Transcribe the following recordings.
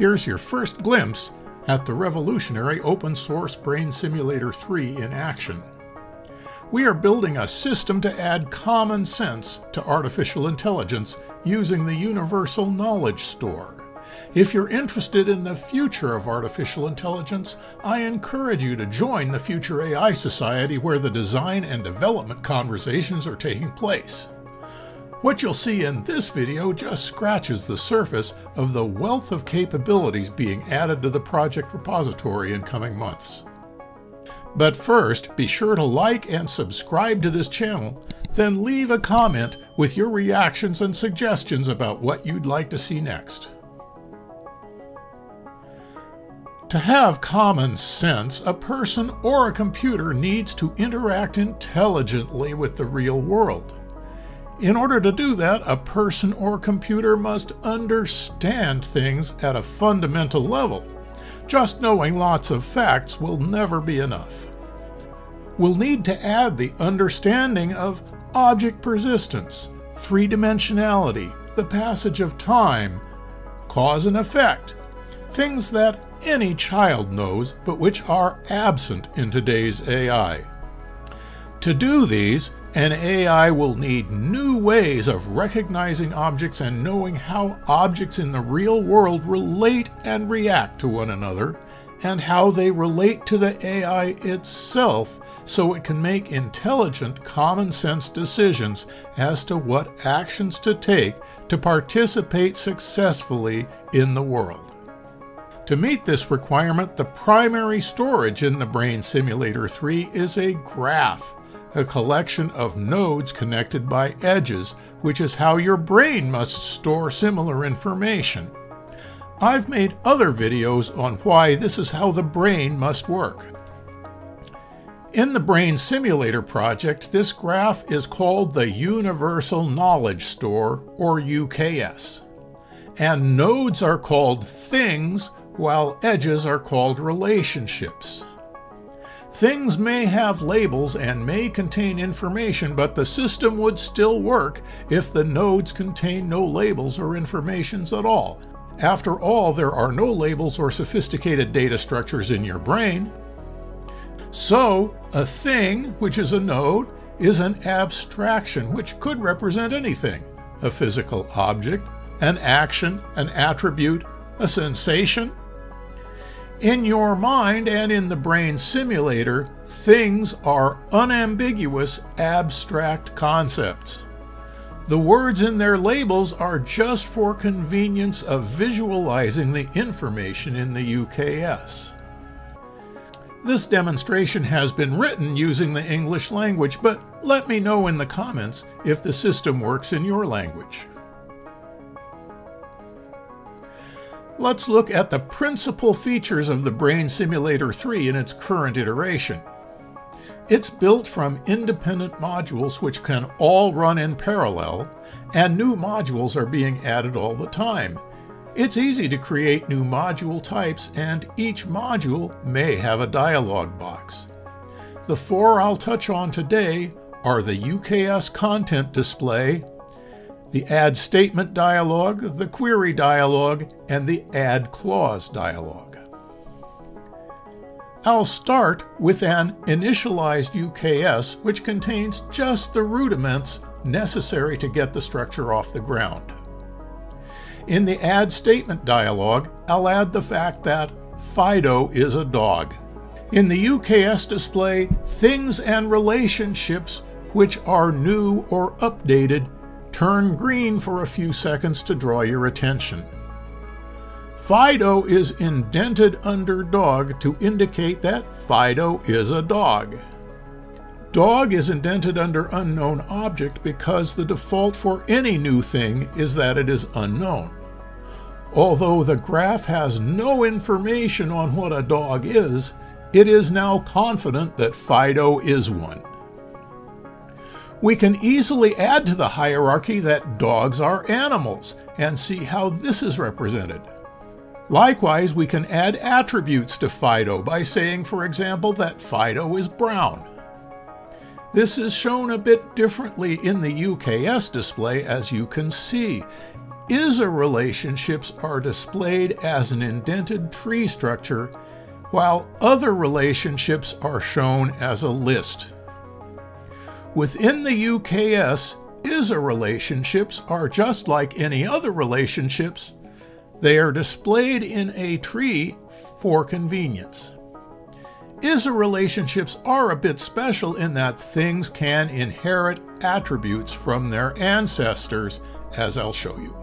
here's your first glimpse at the revolutionary open source Brain Simulator 3 in action. We are building a system to add common sense to artificial intelligence using the Universal Knowledge Store. If you're interested in the future of artificial intelligence, I encourage you to join the Future AI Society where the design and development conversations are taking place. What you'll see in this video just scratches the surface of the wealth of capabilities being added to the project repository in coming months. But first, be sure to like and subscribe to this channel, then leave a comment with your reactions and suggestions about what you'd like to see next. To have common sense, a person or a computer needs to interact intelligently with the real world. In order to do that, a person or computer must understand things at a fundamental level. Just knowing lots of facts will never be enough. We'll need to add the understanding of object persistence, three dimensionality, the passage of time, cause and effect, things that any child knows but which are absent in today's AI. To do these, an AI will need new ways of recognizing objects and knowing how objects in the real world relate and react to one another, and how they relate to the AI itself so it can make intelligent, common sense decisions as to what actions to take to participate successfully in the world. To meet this requirement, the primary storage in the Brain Simulator 3 is a graph a collection of nodes connected by edges, which is how your brain must store similar information. I've made other videos on why this is how the brain must work. In the Brain Simulator project, this graph is called the Universal Knowledge Store, or UKS. And nodes are called things, while edges are called relationships. Things may have labels and may contain information, but the system would still work if the nodes contain no labels or informations at all. After all, there are no labels or sophisticated data structures in your brain. So, a thing, which is a node, is an abstraction which could represent anything a physical object, an action, an attribute, a sensation, in your mind and in the brain simulator, things are unambiguous, abstract concepts. The words in their labels are just for convenience of visualizing the information in the UKS. This demonstration has been written using the English language, but let me know in the comments if the system works in your language. Let's look at the principal features of the Brain Simulator 3 in its current iteration. It's built from independent modules which can all run in parallel, and new modules are being added all the time. It's easy to create new module types, and each module may have a dialog box. The four I'll touch on today are the UKS content display, the add statement dialog, the query dialog, and the add clause dialog. I'll start with an initialized UKS which contains just the rudiments necessary to get the structure off the ground. In the add statement dialog, I'll add the fact that Fido is a dog. In the UKS display, things and relationships which are new or updated turn green for a few seconds to draw your attention. Fido is indented under dog to indicate that Fido is a dog. Dog is indented under unknown object because the default for any new thing is that it is unknown. Although the graph has no information on what a dog is, it is now confident that Fido is one we can easily add to the hierarchy that dogs are animals and see how this is represented. Likewise, we can add attributes to Fido by saying, for example, that Fido is brown. This is shown a bit differently in the UKS display as you can see. ISA relationships are displayed as an indented tree structure, while other relationships are shown as a list. Within the UKS, ISA relationships are just like any other relationships. They are displayed in a tree for convenience. ISA relationships are a bit special in that things can inherit attributes from their ancestors, as I'll show you.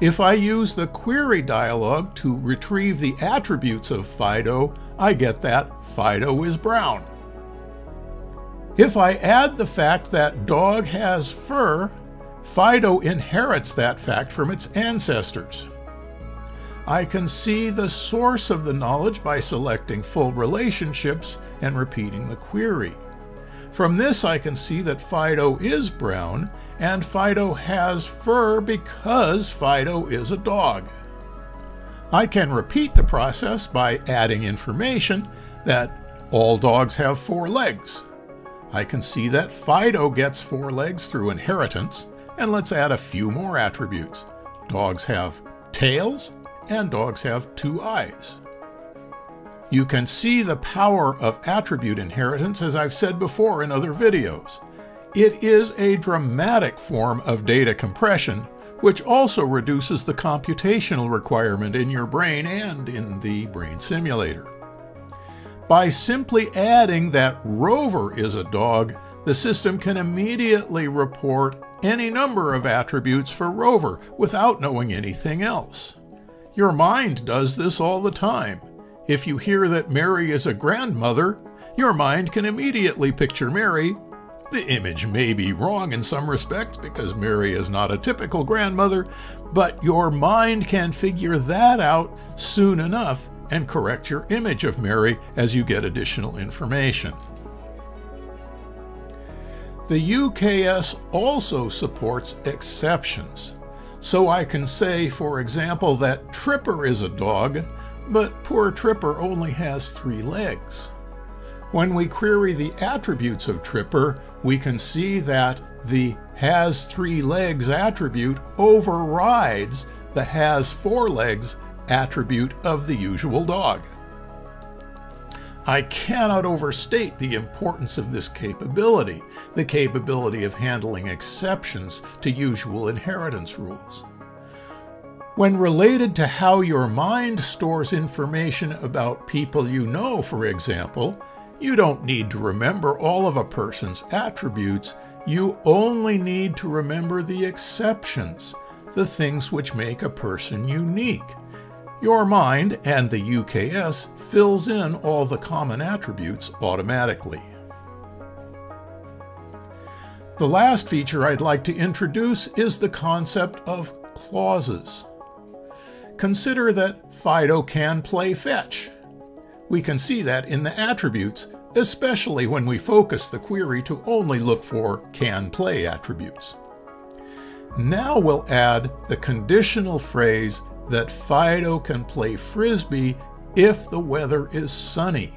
If I use the query dialog to retrieve the attributes of Fido, I get that Fido is brown. If I add the fact that dog has fur, Fido inherits that fact from its ancestors. I can see the source of the knowledge by selecting full relationships and repeating the query. From this, I can see that Fido is brown and Fido has fur because Fido is a dog. I can repeat the process by adding information that all dogs have four legs. I can see that Fido gets four legs through inheritance, and let's add a few more attributes. Dogs have tails, and dogs have two eyes. You can see the power of attribute inheritance as I've said before in other videos. It is a dramatic form of data compression, which also reduces the computational requirement in your brain and in the brain simulator. By simply adding that Rover is a dog, the system can immediately report any number of attributes for Rover without knowing anything else. Your mind does this all the time. If you hear that Mary is a grandmother, your mind can immediately picture Mary. The image may be wrong in some respects because Mary is not a typical grandmother, but your mind can figure that out soon enough and correct your image of Mary as you get additional information. The UKS also supports exceptions. So I can say, for example, that Tripper is a dog, but poor Tripper only has three legs. When we query the attributes of Tripper, we can see that the has three legs attribute overrides the has four legs attribute of the usual dog. I cannot overstate the importance of this capability, the capability of handling exceptions to usual inheritance rules. When related to how your mind stores information about people you know, for example, you don't need to remember all of a person's attributes, you only need to remember the exceptions, the things which make a person unique. Your mind and the UKS fills in all the common attributes automatically. The last feature I'd like to introduce is the concept of clauses. Consider that Fido can play fetch. We can see that in the attributes, especially when we focus the query to only look for can play attributes. Now we'll add the conditional phrase that Fido can play frisbee if the weather is sunny.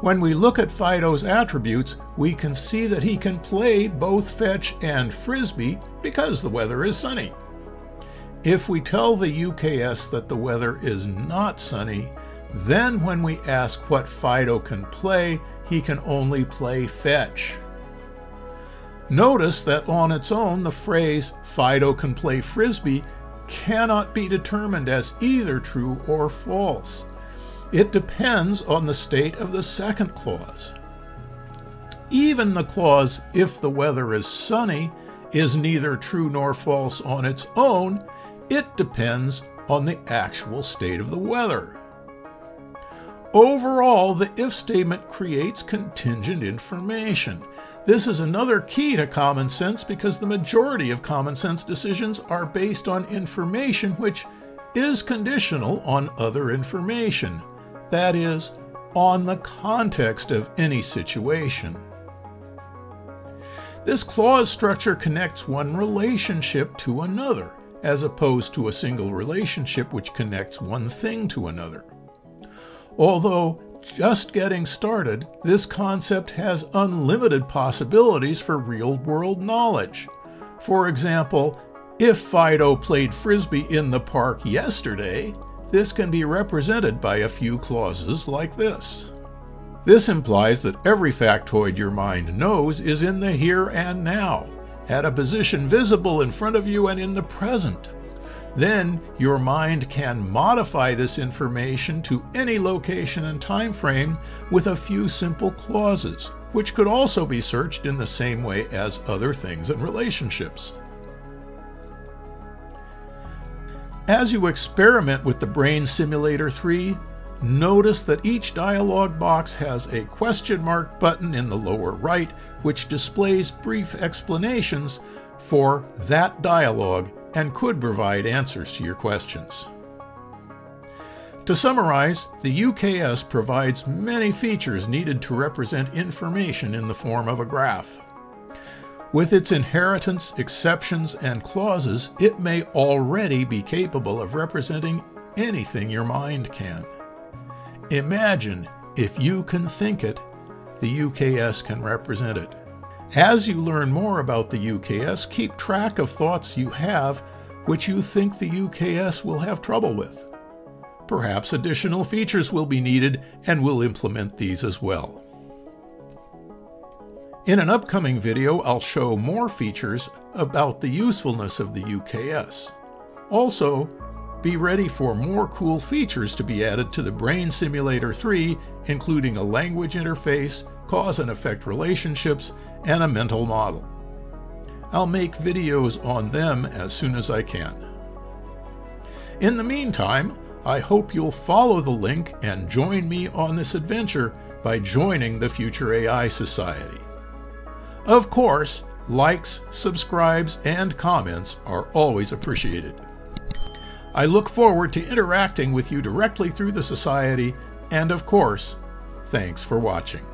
When we look at Fido's attributes, we can see that he can play both fetch and frisbee because the weather is sunny. If we tell the UKS that the weather is not sunny, then when we ask what Fido can play, he can only play fetch. Notice that on its own, the phrase Fido can play frisbee cannot be determined as either true or false. It depends on the state of the second clause. Even the clause, if the weather is sunny, is neither true nor false on its own. It depends on the actual state of the weather. Overall, the if statement creates contingent information. This is another key to common sense because the majority of common sense decisions are based on information which is conditional on other information, that is, on the context of any situation. This clause structure connects one relationship to another, as opposed to a single relationship which connects one thing to another. Although just getting started, this concept has unlimited possibilities for real world knowledge. For example, If Fido played frisbee in the park yesterday, this can be represented by a few clauses like this. This implies that every factoid your mind knows is in the here and now, at a position visible in front of you and in the present. Then your mind can modify this information to any location and time frame with a few simple clauses, which could also be searched in the same way as other things and relationships. As you experiment with the Brain Simulator 3, notice that each dialog box has a question mark button in the lower right, which displays brief explanations for that dialogue and could provide answers to your questions. To summarize, the UKS provides many features needed to represent information in the form of a graph. With its inheritance, exceptions, and clauses, it may already be capable of representing anything your mind can. Imagine if you can think it, the UKS can represent it. As you learn more about the UKS, keep track of thoughts you have which you think the UKS will have trouble with. Perhaps additional features will be needed and we'll implement these as well. In an upcoming video, I'll show more features about the usefulness of the UKS. Also, be ready for more cool features to be added to the Brain Simulator 3, including a language interface, cause and effect relationships, and a mental model. I'll make videos on them as soon as I can. In the meantime, I hope you'll follow the link and join me on this adventure by joining the Future AI Society. Of course, likes, subscribes, and comments are always appreciated. I look forward to interacting with you directly through the Society, and of course, thanks for watching.